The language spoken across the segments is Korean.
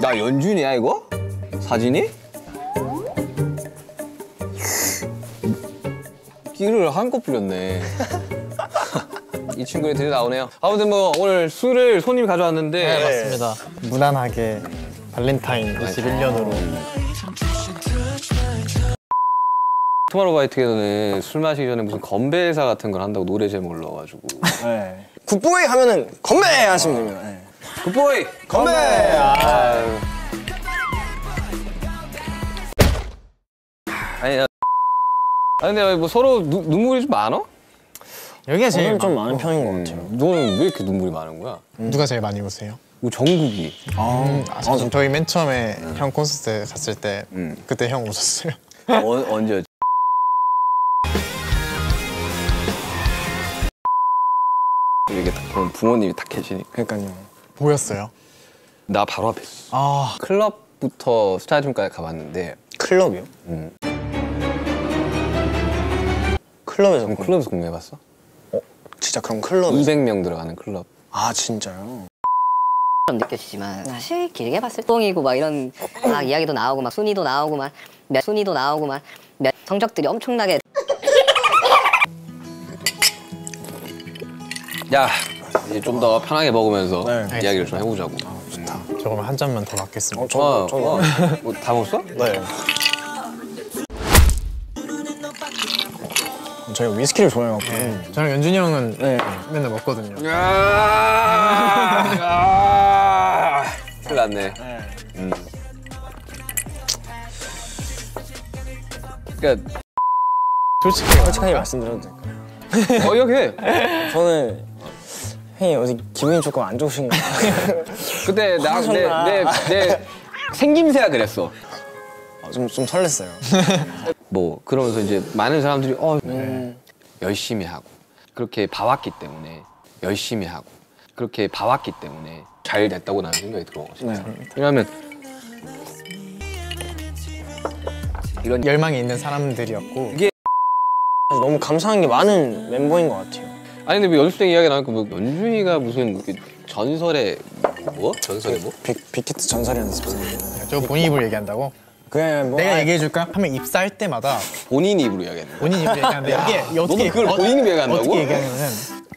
나 연준이야 이거? 사진이? 끼를 한껏 부렸네. 이 친구의 드디어 나오네요. 아무튼 뭐 오늘 술을 손님이 가져왔는데 네, 맞습니다. 무난하게 발렌타인 21년으로 투모로우바이투게더에서는 술 마시기 전에 무슨 건배사 같은 걸 한다고 노래 제목을 넣어가지고 네. Good boy 하면은 건배 하시면 됩니다. 네. 굿보이 건배! 아유. 아니 나 아니 근데 뭐 서로 누, 눈물이 좀 많어? 여기가 제일 좀 많- 많은 편인 것 같아요. 너는 왜 이렇게 눈물이 많은 거야? 누가 제일 많이 우세요? 뭐 정국이 음, 아, 사실 저희 맨 처음에 형 콘서트 갔을 때 음. 그때 형 웃었어요. 어, 언제였지? 이게 딱 보면 부모님이 딱 계시니까 그러니까요. 보였어요? 나 바로 앞에 있어 아 클럽부터 스타디움까지 가봤는데 클럽이요? 음. 클럽에서 그럼 공- 클럽에서 공연해봤어? 진짜 그럼 클럽에서 200명 들어가는 클럽 아 진짜요? 좀 느껴지지만 사실 길게 봤을 때 똥이고 막 이런 막 이야기도 나오고 막 순위도 나오고 막 몇 순위도 나오고 막 몇 성적들이 엄청나게 야 이제 좀 더 편하게 먹으면서 네. 이야기를 좀 해보자고 좋다. 저 그럼 한 잔만 더 받겠습니다. 어, 저, 어, 저, 어. 뭐 다 먹었어? 네. 저희가 위스키를 좋아해갖고. 저랑 연준이 형은 네. 맨날 먹거든요. 야 큰일 났네 음. 그러니까 솔직히 솔직하게 말씀드려도 될까요? 어 이렇게 저는 형이 어제 기분이 조금 안 좋으신 것 같아요. 그때 화나셨나? 나내내 생김새가 그랬어 아, 좀, 좀 설렜어요. 뭐 그러면서 이제 많은 사람들이 어 음. 열심히 하고 그렇게 봐왔기 때문에 열심히 하고 그렇게 봐왔기 때문에 잘 됐다고 나는 생각이 들어 진짜. 네. 왜냐하면 이런 열망이 있는 사람들이었고 이게- 너무 감사한 게 많은 멤버인 것 같아요. 아니 근데 뭐 연습생 이야기 나니까 뭐 연준이가 무슨 그 전설의 뭐 전설의 뭐 빅, 빅히트 전설이라는 스포츠. 저 본인 입으로 얘기한다고? 그냥 뭐. 내가 아, 얘기해 줄까? 하면 입사할 때마다 본인 입으로 이야기했는 본인 입으로 얘기하는데 이게 어떻게 그걸 어- 본인 입으로 얘기한다고? 어떻게 얘기하냐면은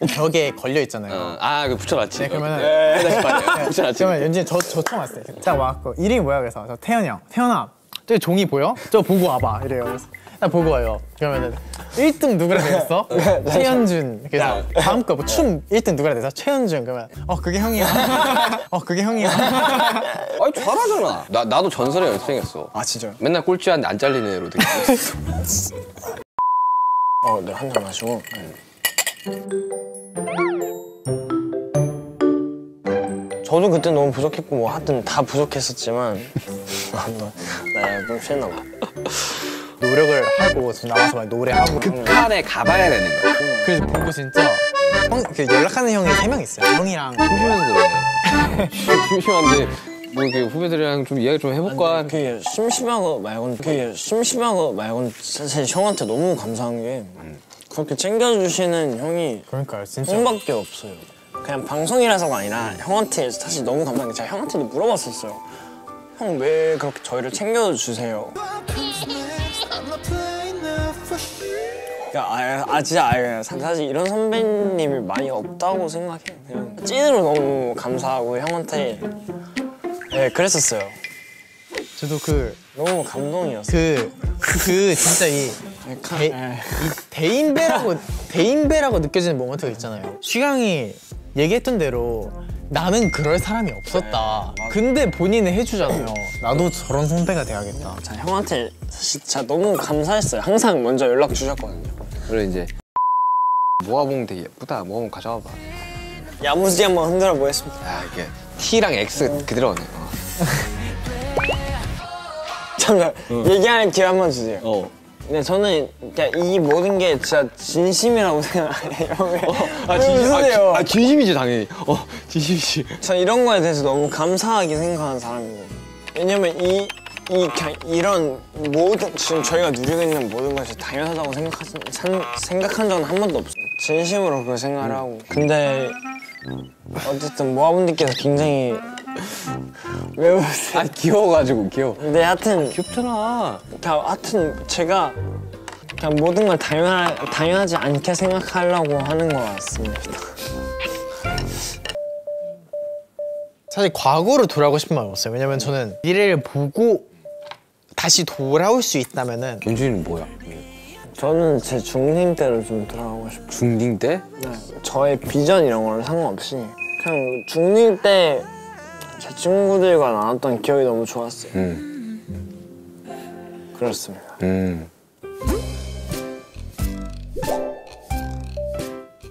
벽에 걸려 있잖아요. 어, 아, 그 붙여놨지. 네, 그러면은- 네, 말해. 붙여놨지. 그러면 연준이 저, 저 처음 왔어요. 딱 와갖고 이름이 뭐야? 그래서 저 태현이 형. 태현아, 저기 종이 보여? 저 보고 와봐. 이래요. 그래서 딱 보고 와요. 그러면은 1등 누구라 되겠어? 최현준. 그래서 다음 거 뭐 춤 1등 누구라 돼서 최현준. 그러면 어 그게 형이야. 어 그게 형이야. 아니, 잘하잖아. 나, 나도 전설의 연습생했어. 아, 진짜요? 맨날 꼴찌한데 안 잘리는 애로 되게. 어, 네, 한잔 마시고. 저도 그때 너무 부족했고 뭐 하여튼 다 부족했었지만 아, 나, 나좀 취했나 봐. 저 나와서 막 노래하고 판에 가봐야 되는 거야. 그래서 보고 진짜 형, 그 연락하는 형이 세 명 있어요. 형이랑 심심해서 그래. 심심한데, 뭐 이렇게 후배들이랑 좀 이야기 좀 해볼까. 그게 심심하고 말고는 그게 심심하고 말고는 사실 형한테 너무 감사한 게 그렇게 챙겨주시는 형이 그러니까요, 진짜. 형밖에 없어요. 그냥 방송이라서가 아니라 형한테 사실 너무 감사한 게 제가 형한테도 물어봤었어요. 형 왜 그렇게 저희를 챙겨주세요? 아, 아 진짜 아, 사- 사실 이런 선배님이 많이 없다고 생각해요. 그냥 찐으로 너무 감사하고 형한테 네 그랬었어요. 저도 그 너무 감동이었어요. 그, 그 진짜 이, 대, 이 대인배라고 대인배라고 느껴지는 모먼트가 있잖아요. 슈양이 얘기했던 대로 나는 그럴 사람이 없었다. 근데 본인은 해주잖아요. 나도 저런 선배가 돼야겠다. 자, 형한테 진짜 너무 감사했어요. 항상 먼저 연락 주셨거든요. 그리고 이제, 모아봉 되게 예쁘다. 모아봉 가져와 봐. 야무지게 한번 흔들어 보겠습니다. 아, 이게 T랑 X 그대로네. 어. 잠깐 얘기할 기회 한 번 주세요. 어. 근데 저는 이 모든 게 진짜 진심이라고 생각해요. 아, 왜 웃으세요? 아, 진심이지, 당연히. 어, 진심이지. 전 이런 거에 대해서 너무 감사하게 생각하는 사람이고 왜냐면 이, 이 그냥 이런 모든 지금 저희가 누리고 있는 모든 것이 당연하다고 생각하, 산, 생각한 적은 한 번도 없어요 진심으로 그 생각을 하고 근데 어쨌든 모아분들께서 굉장히 왜 웃으세요? 아 귀여워가지고 귀여워. 근데 하여튼 귀엽잖아. 그냥 하여튼 제가 그냥 모든 걸 당연 당연하지 않게 생각하려고 하는 것 같습니다. 사실 과거로 돌아가고 싶은 마음이 없어요. 왜냐면 저는 미래를 보고 다시 돌아올 수 있다면은 연준이는 뭐야? 저는 제 중딩 때로 좀 돌아가고 싶어요. 중딩 때? 네, 저의 비전 이런 거랑 상관없이 그냥 중딩 때 제 친구들과 나눴던 기억이 너무 좋았어요. 응. 그렇습니다. 음.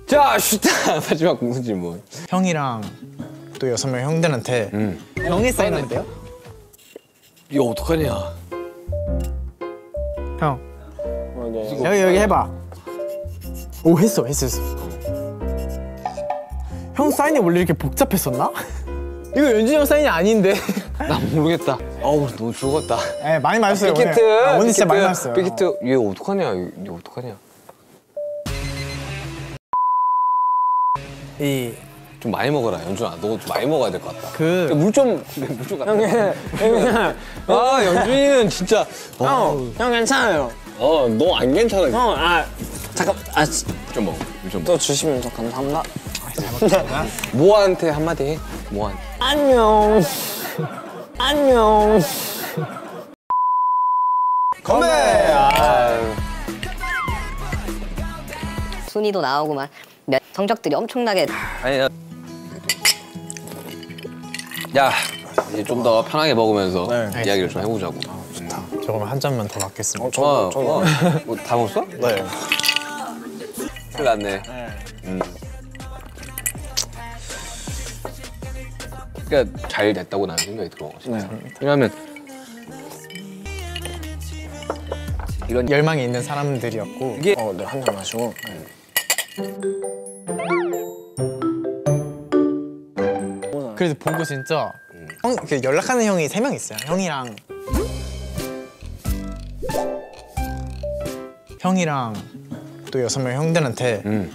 자, 슈타 마지막 공수 질문. 형이랑 또 여섯 명 형들한테 음. 형이 사인한대요? 이거 어떡하냐? 형 네. 여기 여기 해봐. 오 했어 했어 했어. 형 사인이 원래 이렇게 복잡했었나? 이거 연준이 형 사인이 아닌데. 나 모르겠다. 어우, 너무 죽었다. 네 많이 맞았어요 빅히트. 오늘. 아, 오늘 진짜 많이 맞았어요. 빅히트. 얘 어떡하냐? 얘 어떡하냐? 이 좀 많이 먹어라, 연준아. 너 좀 많이 먹어야 될 것 같다. 그- 물 좀, 물좀 갖다. 형님, 아, 연준이는 진짜. 형, 형 괜찮아요. 어, 너 안 괜찮아. 형, 아 잠깐, 아, 좀 먹어. 물좀 먹어. 또 주시면 더 감사합니다. 모아한테 한마디 해. 모아한테. 안녕. 안녕. 건배! 아, 순위도 나오고 막 몇- 성적들이 엄청나게 아니, 야. 야, 이제 좀 더 편하게 먹으면서 이야기를 좀 해보자고. 저 그럼 한 잔만 더 받겠습니다. 저, 어, 저, 어. 뭐, 다 먹었어? 네. 큰일 났네. 음. 그러니까 잘 됐다고 나는 생각이 들어. 진짜. 네. 왜냐하면 이런 열망이 있는 사람들이었고 이게 어, 네, 한잔 마시고. 그래서 보고 진짜 형, 그 연락하는 형이 세 명 있어요. 형이랑 형이랑 또 여섯 명 형들한테 음.